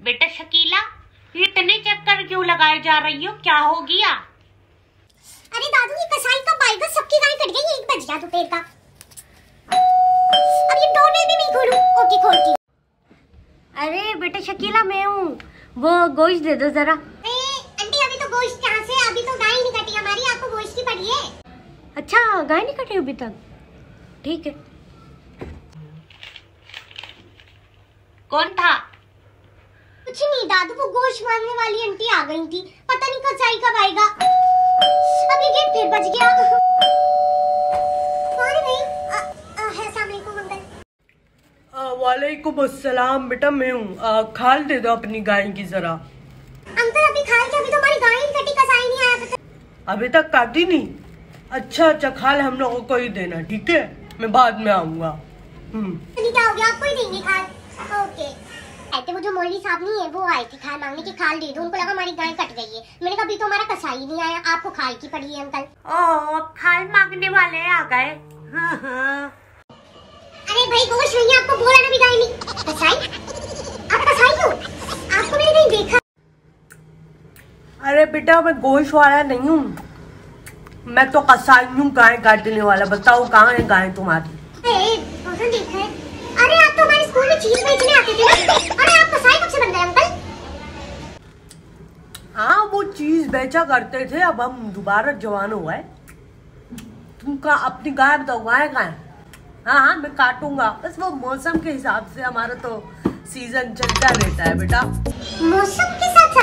बेटा शकीला इतने चक्कर क्यों लगाए जा रही हो? क्या हो गया? अरे दादू ये कसाई का बाइक सबकी गाय कट गई एक बज गया दोपहर का। अब ये डोर भी नहीं खोलूं ओके खोलती अरे बेटा शकीला मैं हूँ। वो गोश्त दे दो जरा। ए आंटी अभी तो गोश्त कहाँ से अभी तो गाय नहीं कटी हमारी आपको गोश्त की पड़ी है? अच्छा गाय नहीं कटी अभी तक? ठीक है। कौन था? कुछ नहीं दादू वो गोश्त मांगने वाली आंटी आ गई थी। पता नहीं कसाई कब आएगा। अब ये गेट फिर बज गया। कौन भाई अस्सलाम वालेकुम अस्सलाम बेटा मैं हूँ। खाल दे दो अपनी गाय की जरा। अंकल अभी खाए थे अभी तो हमारी गाय कटी कसाई नहीं आया अभी तक काटी नहीं। अच्छा अच्छा खाल हम लोगों को ही देना ठीक है? मैं बाद में आऊँगा। हम्म। क्या हो गया? आपको ही देंगे खाल? ओके। वो जो मौलवी साहब नहीं है वो आए थे खाल मांगने की खाल दे दो उनको लगा हमारी गाय कट गई है। मैंने कहा अभी तो हमारा कसाई नहीं आया आपको खाल की पड़ी है अंकल। ओ खाल मांगने वाले आ गए। हाँ हाँ। अरे भाई गोश नहीं आपको बोला ना भी गाय नहीं। कसाई? आप कसाई हो? आपको मैंने कहीं देखा? अरे बेटा मैं गोश्त वाला नहीं हूँ। मैं तो कसाई हूँ गाय काटने वाला। बताओ कहाँ है गाय तुम्हारी? अरे आप तो हमारे स्कूल में चीज़ बेचने आते थे ना अरे आप कसाई कब से बन गए अंकल हाँ वो चीज़ बेचा करते थे, अब हम दोबारा जवान हुआ है तुम का अपनी गाय गाय गाय हाँ हाँ मैं काटूँगा। बस वो मौसम के हिसाब से हमारा तो सीज़न चलता रहता है, बेटा। मौसम के साथ